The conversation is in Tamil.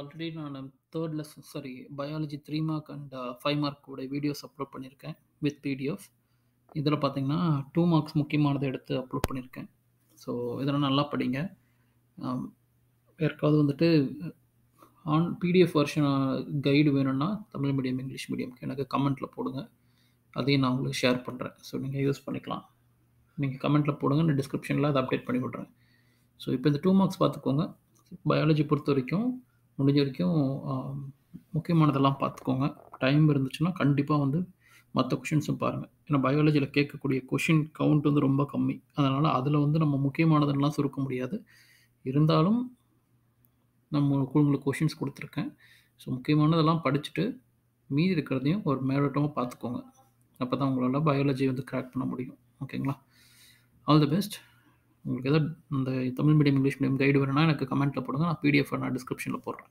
ஆல்ரெடி நான் third lesson sorry biology three mark and five மார்க்கோட videos upload பண்ணியிருக்கேன் வித் பிடிஎஃப் இதில் பார்த்தீங்கன்னா டூ மார்க்ஸ் முக்கியமானதை எடுத்து அப்லோட் பண்ணியிருக்கேன். ஸோ இதெல்லாம் நல்லா படிங்க. யாருக்காவது வந்துட்டு ஆன் பிடிஎஃப் வெர்ஷன் கைடு வேணும்னா தமிழ் மீடியம் இங்கிலீஷ் மீடியம்க்கு எனக்கு கமெண்ட்டில் போடுங்க. அதையும் நான் உங்களுக்கு ஷேர் பண்ணுறேன் ஸோ நீங்கள் யூஸ் பண்ணிக்கலாம். நீங்கள் கமெண்ட்டில் போடுங்க. நான் டிஸ்கிரிப்ஷனில் அதை அப்டேட் பண்ணி விட்றேன். ஸோ இப்போ இந்த டூ மார்க்ஸ் பார்த்துக்கோங்க. பயாலஜி பொறுத்த வரைக்கும் முடிஞ்ச வரைக்கும் முக்கியமானதெல்லாம் பார்த்துக்கோங்க. டைம் இருந்துச்சுன்னா கண்டிப்பாக வந்து மற்ற கொஷின்ஸும் பாருங்கள் ஏன்னா பயாலஜியில் கேட்கக்கூடிய கொஷின் கவுண்ட் வந்து ரொம்ப கம்மி. அதனால் அதில் வந்து நம்ம முக்கியமானதெல்லாம் சுருக்க முடியாது. இருந்தாலும் நம்ம உங்களுக்கு கொஷின்ஸ் கொடுத்துருக்கேன். ஸோ முக்கியமானதெல்லாம் படிச்சுட்டு மீதி இருக்கிறதையும் ஒரு மேலோட்டமாக பார்த்துக்கோங்க. அப்போ தான் உங்களால் பயாலஜி வந்து கிராக் பண்ண முடியும். ஓகேங்களா ஆல் தி பெஸ்ட் உங்களுக்கு எதாவது இந்த Tamil medium English medium guide வேணும்னா எனக்கு கமெண்ட்டில் போடுங்க. நான் பிடிஎஃப் நான் டிஸ்கிரிப்ஷனில் போடுறேன்.